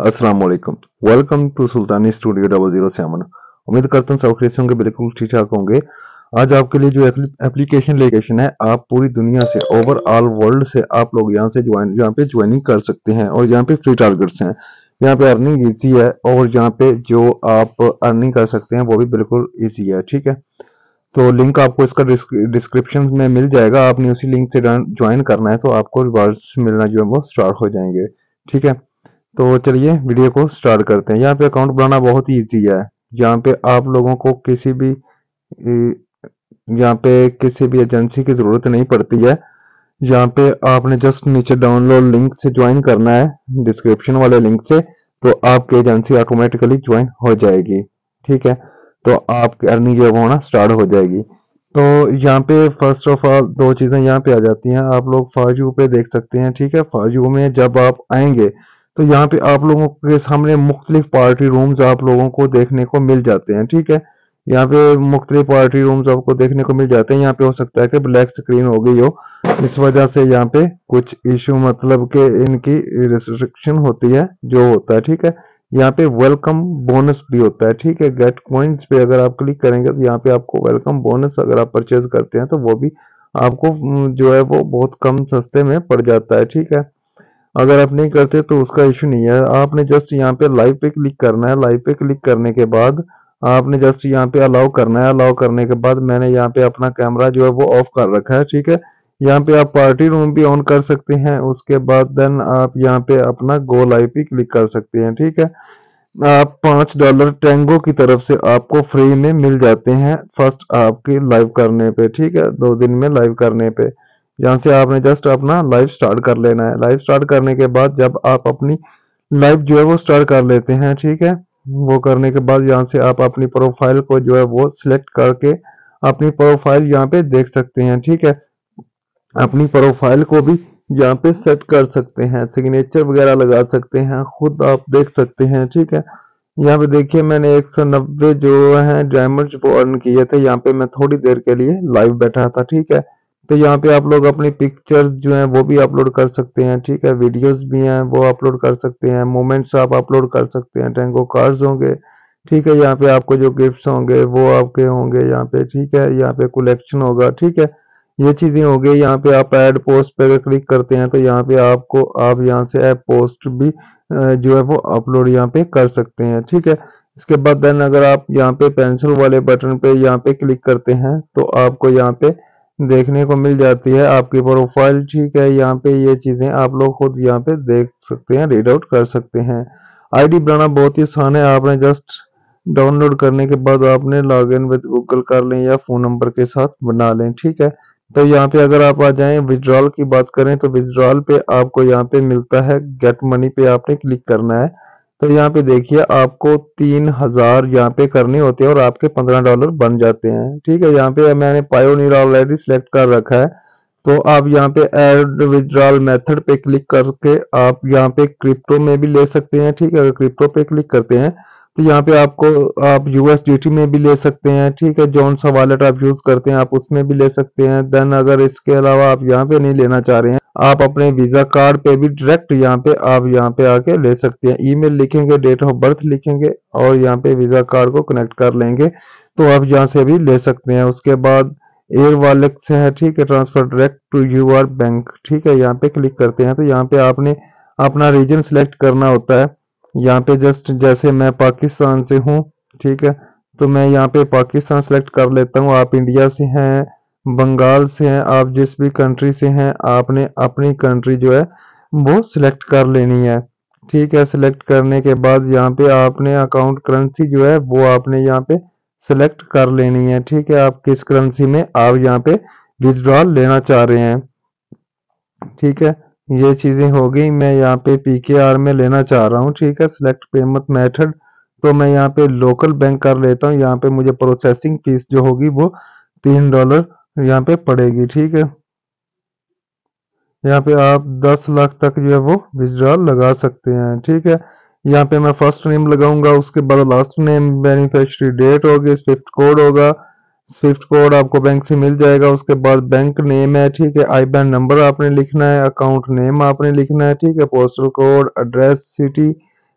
वालेकुम welcome to Sultani studio double zero seven उम्मीद करता हूँ सब खरीद होंगे, बिल्कुल ठीक ठाक होंगे। आज आपके लिए जो एप्लीकेशन लेकेशन है, आप पूरी दुनिया से ओवरऑल वर्ल्ड से आप लोग यहाँ से ज्वाइन यहाँ पे ज्वाइनिंग कर सकते हैं और यहाँ पे फ्री टारगेट्स हैं। यहाँ पे अर्निंग ईजी है और यहाँ पे जो आप अर्निंग कर सकते हैं, वो भी बिल्कुल ईजी है, ठीक है? तो लिंक आपको इसका डिस्क्रिप्शन में मिल जाएगा। आपने उसी लिंक से ज्वाइन करना है तो आपको रिवार्ड्स मिलना जो है वो स्टार्ट हो जाएँगे, ठीक है? तो चलिए वीडियो को स्टार्ट करते हैं। यहाँ पे अकाउंट बनाना बहुत ही ईजी है। यहाँ पे आप लोगों को किसी भी यहाँ पे किसी भी एजेंसी की ज़रूरत नहीं पड़ती है। यहाँ पे आपने जस्ट नीचे डाउनलोड लिंक से ज्वाइन करना है डिस्क्रिप्शन वाले लिंक से तो आपकी एजेंसी ऑटोमेटिकली ज्वाइन हो जाएगी। ठीक है? तो आपकी अर्निंग जो होना स्टार्ट हो जाएगी। तो यहाँ पे फ़र्स्ट ऑफ़ ऑल दो चीज़ें यहाँ पे आ जाती हैं। आप लोग फाजू पे देख सकते हैं। ठीक है? फाजू में जब आप आएँगे तो यहाँ पे आप लोगों के सामने मुख्तलिफ़ पार्टी रूम्स आप लोगों को देखने को मिल जाते हैं, ठीक है? यहाँ पे मुख्तलिफ़ पार्टी रूम्स आपको देखने को मिल जाते हैं। यहाँ पे हो सकता है कि ब्लैक स्क्रीन हो गई हो। इस वजह से यहाँ पे कुछ इशू मतलब के इनकी रिस्ट्रिक्शन होती है, जो होता है, ठीक है? यहाँ पे वेलकम बोनस भी होता है, ठीक है? गेट पॉइंट्स पे अगर आप क्लिक करेंगे तो यहाँ पे आपको वेलकम बोनस अगर आप परचेज करते हैं तो वो भी आपको, जो है वो बहुत कम सस्ते में पड़ जाता है, ठीक है? अगर आप नहीं करते तो उसका इशू नहीं है। आपने जस्ट यहाँ पे लाइव पे क्लिक करना है। लाइव पे क्लिक करने के बाद आपने जस्ट यहाँ पे अलाउ करना है। अलाउ करने के बाद मैंने यहाँ पे अपना कैमरा जो है वो ऑफ़ कर रखा है, ठीक है? यहाँ पे आप पार्टी रूम भी ऑन कर सकते हैं। उसके बाद देन आप यहाँ पे अपना गो लाइव भी क्लिक कर सकते हैं, ठीक है? आप पाँच डॉलर टेंगो की तरफ़ से आपको फ्री में मिल जाते हैं फ़र्स्ट आपकी लाइव करने पे, ठीक है? दो दिन में लाइव करने पे। यहाँ से आपने जस्ट अपना लाइव स्टार्ट कर लेना है। लाइव स्टार्ट करने के बाद जब आप अपनी लाइव जो है वो स्टार्ट कर लेते हैं, ठीक है? वो करने के बाद यहाँ से आप अपनी प्रोफ़ाइल को जो है वो सिलेक्ट करके अपनी प्रोफ़ाइल यहाँ पे देख सकते हैं, ठीक है? अपनी प्रोफ़ाइल को भी यहाँ पे सेट कर सकते हैं सिग्नेचर वगैरह लगा सकते हैं, खुद आप देख सकते हैं, ठीक है? यहाँ पे देखिए मैंने 190 जो है डायमंड वो अर्न किए थे, यहाँ पे मैं थोड़ी देर के लिए लाइव बैठा था, ठीक है? तो यहाँ पे आप लोग अपनी पिक्चर्स जो हैं वो भी अपलोड कर सकते हैं, ठीक है? वीडियोस भी हैं, वो अपलोड कर सकते हैं मोमेंट्स आप अपलोड कर सकते हैं टेंगो कार्ड्स होंगे, ठीक है? यहाँ पे आपको जो गिफ्ट्स होंगे वो आपके होंगे यहाँ पे, ठीक है? यहाँ पे कलेक्शन होगा, ठीक है? ये चीज़ें हो गई, यहाँ पे आप ऐड पोस्ट पे अगर क्लिक करते हैं तो यहाँ पे आपको, आप यहाँ से ऐप पोस्ट भी जो है वो अपलोड यहाँ पे कर सकते हैं, ठीक है? इसके बाद देन अगर आप यहाँ पे पेंसिल वाले बटन पे यहाँ पे क्लिक करते हैं तो आपको यहाँ पे देखने को मिल जाती है। आपकी प्रोफ़ाइल ठीक है, यहाँ पे ये चीज़ें आप लोग खुद यहाँ पे देख सकते हैं रीड आउट कर सकते हैं। आईडी बनाना बहुत ही आसान है। आपने जस्ट डाउनलोड करने के बाद आपने लॉग इन विद गूगल कर लें या फ़ोन नंबर के साथ बना लें, ठीक है? तो यहाँ पे अगर आप आ जाएँ विड्रॉल की बात करें तो विड्रॉल पे आपको यहाँ पे मिलता है गेट मनी पे आपने क्लिक करना है। तो यहाँ पे देखिए, आपको तीन हज़ार यहाँ पे करनी होती है और आपके पंद्रह डॉलर बन जाते हैं। ठीक है, यहाँ पे मैंने पायोनियर ऑलरेडी सिलेक्ट कर रखा है। तो आप यहाँ पे एड विड्रॉल मेथड पे क्लिक करके आप यहाँ पे क्रिप्टो में भी ले सकते हैं, ठीक है? अगर क्रिप्टो पे क्लिक करते हैं तो यहाँ पे आपको, आप यूएसडीटी में भी ले सकते हैं, ठीक है? जौन सा वॉलेट आप यूज़ करते हैं, आप उसमें भी ले सकते हैं। देन अगर इसके अलावा आप यहाँ पे नहीं लेना चाह रहे हैं, आप अपने वीज़ा कार्ड पे भी डायरेक्ट यहाँ पे, आप यहाँ पे आके ले सकते हैं। ईमेल लिखेंगे डेट ऑफ़ बर्थ लिखेंगे और यहाँ पे वीज़ा कार्ड को कनेक्ट कर लेंगे तो आप यहाँ से भी ले सकते हैं। उसके बाद एयर वॉलेट से है, ठीक है? Transfer direct to your bank ठीक है? यहाँ पे क्लिक करते हैं तो यहाँ पे आपने अपना रीजन सिलेक्ट करना होता है। यहाँ पे जस्ट जैसे मैं पाकिस्तान से हूँ, ठीक है? तो मैं यहाँ पे पाकिस्तान सेलेक्ट कर लेता हूँ। आप इंडिया से हैं बंगाल से हैं, आप जिस भी कंट्री से हैं, आपने अपनी कंट्री जो है, वो सिलेक्ट कर लेनी है। ठीक है? सिलेक्ट करने के बाद यहाँ पे आपने अकाउंट करेंसी जो है, वो आपने यहाँ पे सिलेक्ट कर लेनी है, ठीक है? आप किस करेंसी में आप यहाँ पे विदड्रॉल लेना चाह रहे हैं, ठीक है? ये चीज़ें हो गई, मैं यहाँ पे पीकेआर में लेना चाह रहा हूँ, ठीक है? सिलेक्ट पेमेंट मेथड तो मैं यहाँ पे लोकल बैंक कर लेता हूँ, यहाँ पे मुझे प्रोसेसिंग फ़ीस जो होगी वो तीन डॉलर यहाँ पे पड़ेगी, ठीक है? यहाँ पे आप दस लाख तक जो है वो विड्रॉल लगा सकते हैं, ठीक है? यहाँ पे मैं फ़र्स्ट नेम लगाऊँगा, उसके बाद लास्ट नेम बेनिफिशरी डेट होगी स्विफ्ट कोड होगा। स्विफ्ट कोड आपको बैंक से मिल जाएगा, उसके बाद बैंक नेम है, ठीक है। आई बैन नंबर आपने लिखना है अकाउंट नेम आपने लिखना है, ठीक है। Postal code address city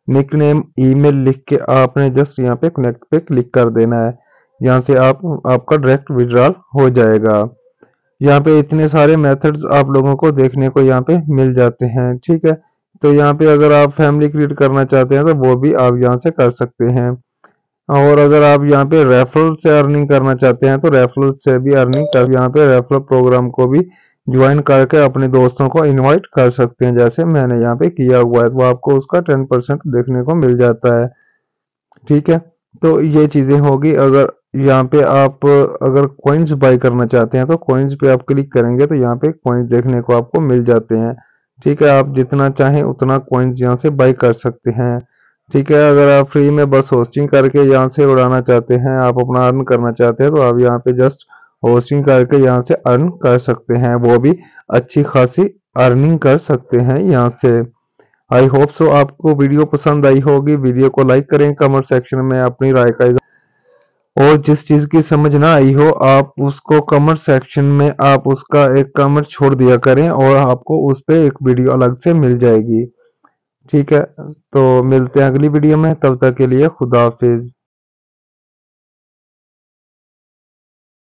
nick name email लिख के आपने जस्ट यहाँ पे कनेक्ट पे क्लिक कर देना है। यहाँ से आप, आपका डायरेक्ट विड्रॉल हो जाएगा। यहाँ पे इतने सारे मेथड्स आप लोगों को देखने को यहाँ पे मिल जाते हैं, ठीक है। तो यहाँ पे अगर आप फैमिली क्रिएट करना चाहते हैं तो वो भी आप यहाँ से कर सकते हैं। और अगर आप यहाँ पे रेफरल से अर्निंग करना चाहते हैं तो रेफरल से भी अर्निंग कर, यहाँ पे रेफरल प्रोग्राम को भी ज्वाइन करके अपने दोस्तों को इनवाइट कर सकते हैं, जैसे मैंने यहाँ पे किया हुआ है। तो आपको उसका टेन परसेंट देखने को मिल जाता है। ठीक है? तो ये चीज़ें होगी। अगर यहाँ पे आप, अगर कॉइन्स बाय करना चाहते हैं तो कॉइन्स पे आप क्लिक करेंगे तो यहाँ पे कॉइन्स देखने को आपको मिल जाते हैं। ठीक है, आप जितना चाहें उतना कॉइन्स यहाँ से बाई कर सकते हैं। ठीक है, अगर आप फ्री में बस होस्टिंग करके यहाँ से उड़ाना चाहते हैं, आप अपना अर्न करना चाहते हैं तो आप यहाँ पे जस्ट होस्टिंग करके यहाँ से अर्न कर सकते हैं। वो भी अच्छी खासी अर्निंग कर सकते हैं यहाँ से। आई होप सो आपको वीडियो पसंद आई होगी। वीडियो को लाइक करें कमेंट सेक्शन में अपनी राय का और जिस चीज़ की समझ ना आई हो, आप उसको कमर सेक्शन में आप उसका एक कमर छोड़ दिया करें और आपको उस पर एक वीडियो अलग से मिल जाएगी। ठीक है तो मिलते हैं अगली वीडियो में, तब तक के लिए खुदा